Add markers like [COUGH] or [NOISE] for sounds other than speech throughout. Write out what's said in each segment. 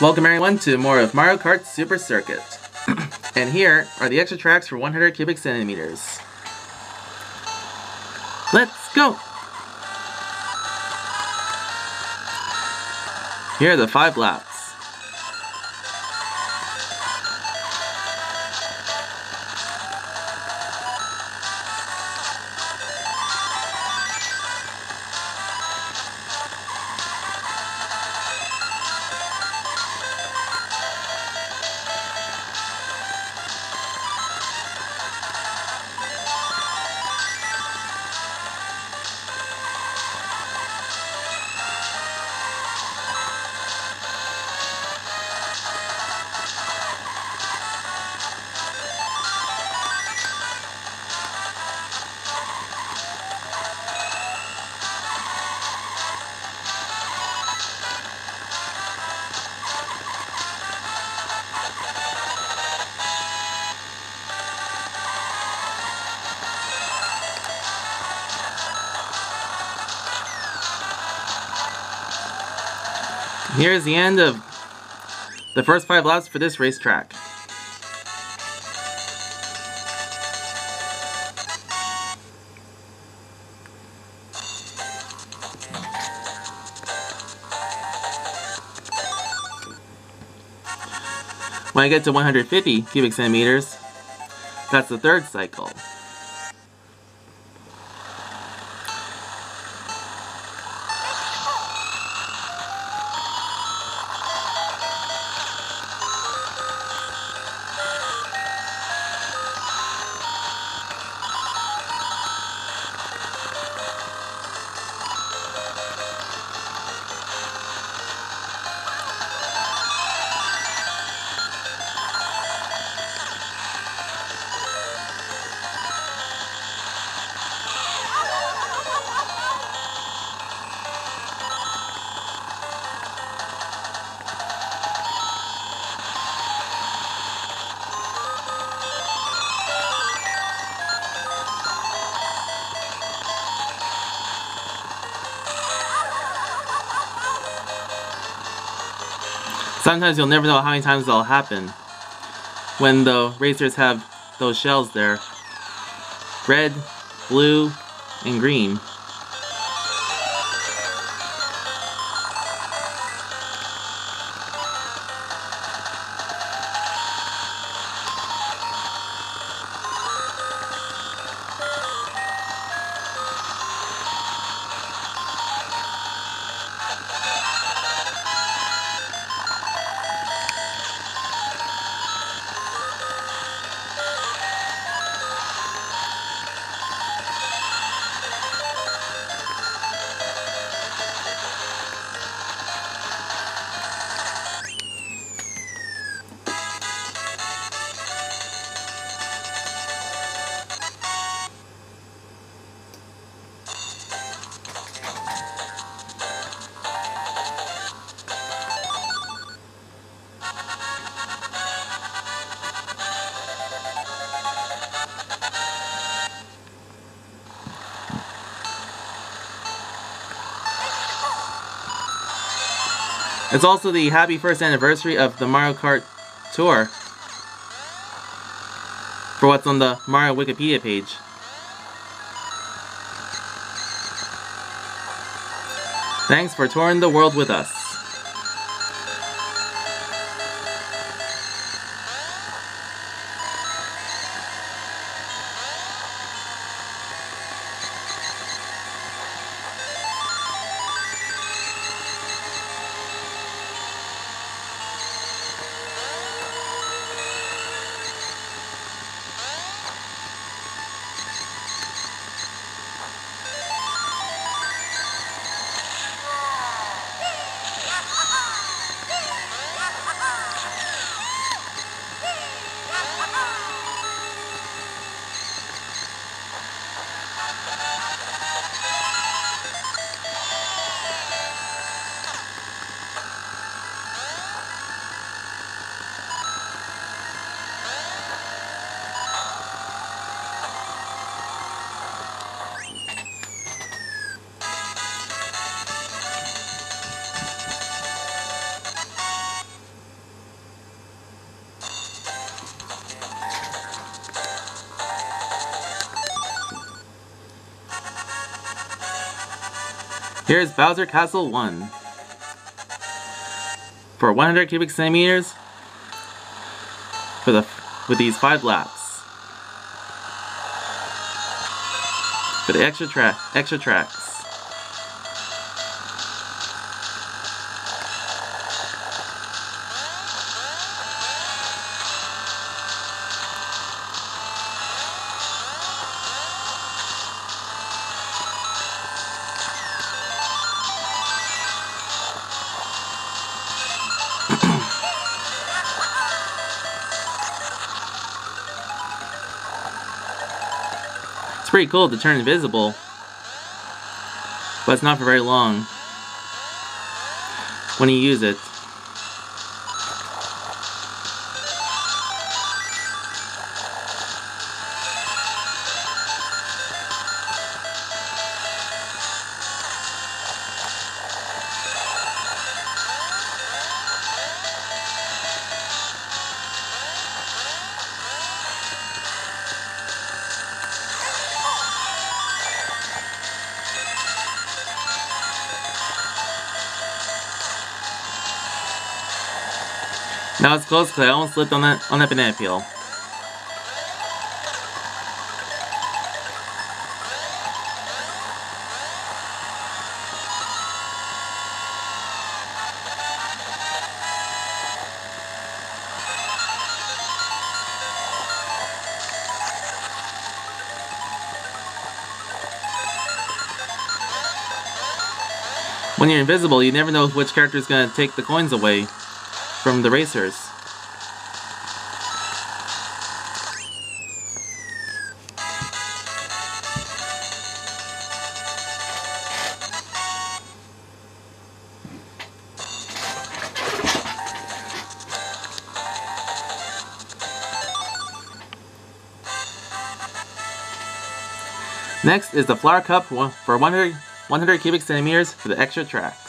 Welcome everyone to more of Mario Kart Super Circuit. [CLEARS THROAT] and here are the extra tracks for 100 cubic centimeters. Let's go! Here are the five laps. Here's the end of the first five laps for this racetrack. When I get to 150 cubic centimeters, that's the third cycle. Sometimes you'll never know how many times that'll happen when the racers have those shells there. Red, blue, and green. It's also the happy first anniversary of the Mario Kart Tour for what's on the Mario Wikipedia page. Thanks for touring the world with us. Here's Bowser Castle 1. For 100 cubic centimeters, for the with these five laps. For the extra track, extra tracks. Pretty cool to turn invisible, but it's not for very long when you use it. Now it's close because I almost slipped on that on that banana peel. When you're invisible, you never know which character is going to take the coins away from the racers. Next is the flower cup for 100, 100 cubic centimeters for the extra tracks.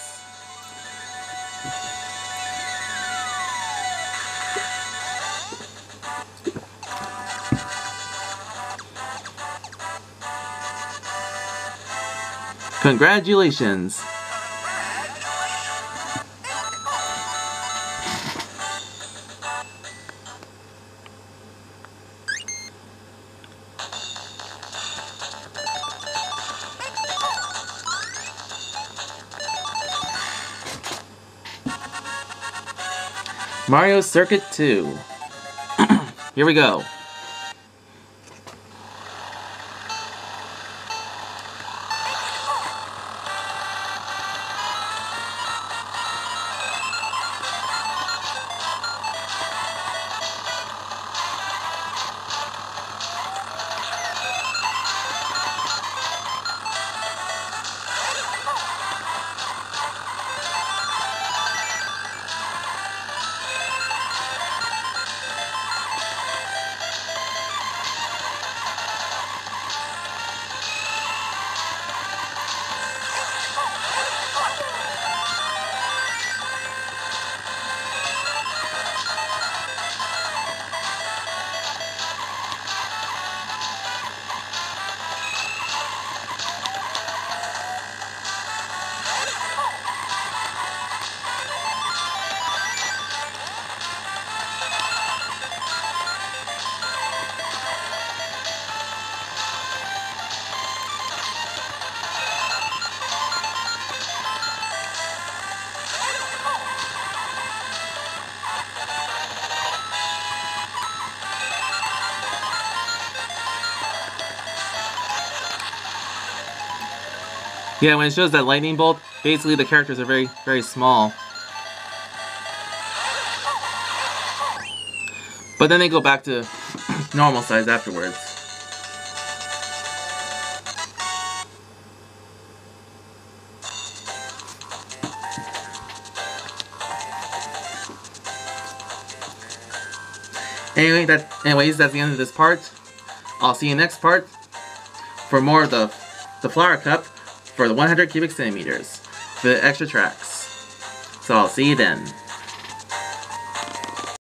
Congratulations! Mario Circuit 2. [CLEARS THROAT] Here we go. Yeah, when it shows that lightning bolt, basically the characters are very, very small. But then they go back to [COUGHS] normal size afterwards. Anyway, that anyways, that's the end of this part. I'll see you next part for more of the the flower cup for the 100 cubic centimeters for the extra tracks. So I'll see you then.